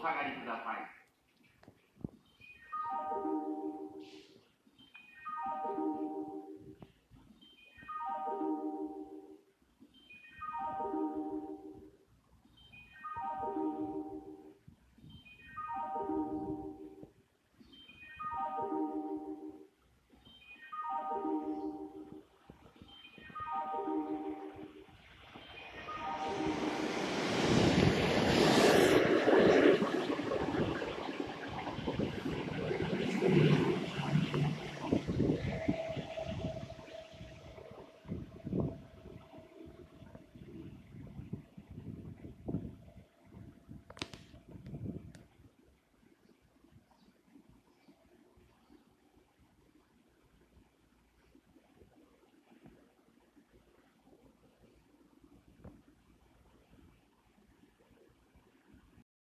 下がりください。